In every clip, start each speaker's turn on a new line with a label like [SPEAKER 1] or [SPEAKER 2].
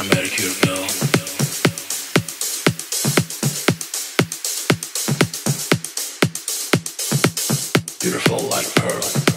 [SPEAKER 1] I. Beautiful like pearl.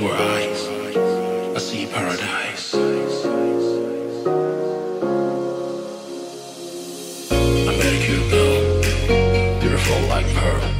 [SPEAKER 1] your eyes, I see paradise. I make you glow, beautiful like pearl.